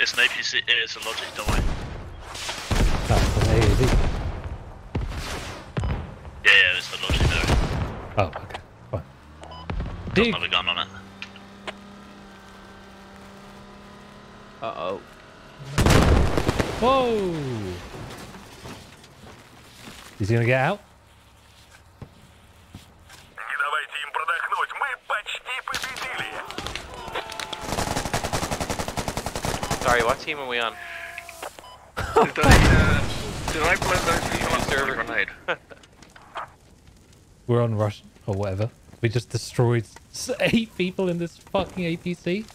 It's an APC. It's a logi, don't worry. That's an AAV. Yeah, yeah, it's the logi there. Oh, okay. Fine. Doesn't Dude, have a gun on it. Uh oh. whoa! Is he gonna get out? Sorry, what team are we on? Did I, uh, did I blow those people up with a Server. grenade? We're on Rush or whatever. We just destroyed eight people in this fucking APC.